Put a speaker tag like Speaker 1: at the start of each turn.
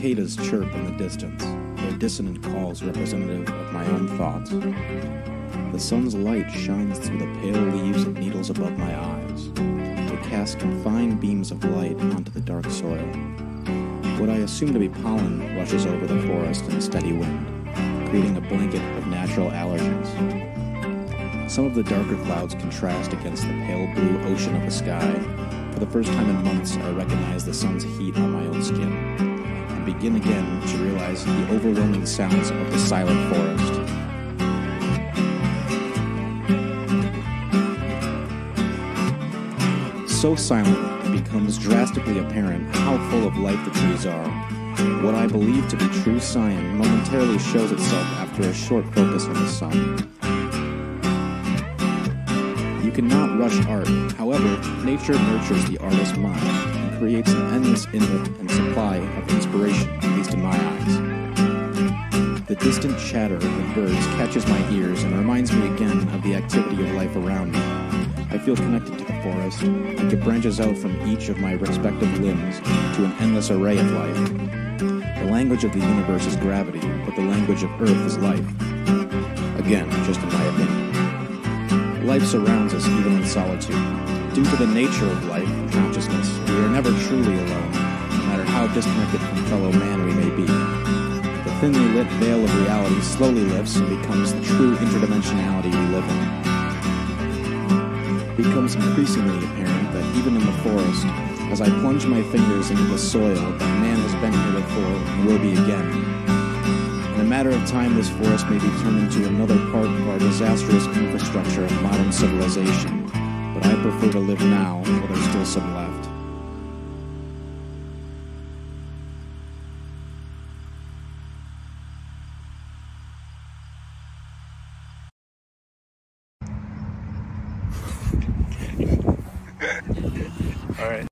Speaker 1: Cicadas chirp in the distance, their dissonant calls representative of my own thoughts. The sun's light shines through the pale leaves and needles above my eyes. It casts confined beams of light onto the dark soil. What I assume to be pollen rushes over the forest in a steady wind, creating a blanket of natural allergens. Some of the darker clouds contrast against the pale blue ocean of the sky. For the first time in months, I recognize the sun's heat on my own skin, begin again to realize the overwhelming sounds of the silent forest. So silent, it becomes drastically apparent how full of life the trees are. What I believe to be true cyan momentarily shows itself after a short focus on the sun. You cannot rush art. However, nature nurtures the artist's mind creates an endless inlet and supply of inspiration, at least in my eyes. The distant chatter of the birds catches my ears and reminds me again of the activity of life around me. I feel connected to the forest, like it branches out from each of my respective limbs to an endless array of life. The language of the universe is gravity, but the language of Earth is life. Again, just in my opinion. Life surrounds us even in solitude. Due to the nature of life and consciousness, we are never truly alone, no matter how disconnected from fellow man we may be. The thinly lit veil of reality slowly lifts and becomes the true interdimensionality we live in It becomes increasingly apparent that even in the forest, as I plunge my fingers into the soil that man has been here before and will be again, in a matter of time this forest may be turned into another part of our disastrous infrastructure of modern civilization. But I prefer to live now while there's still some left.
Speaker 2: All right.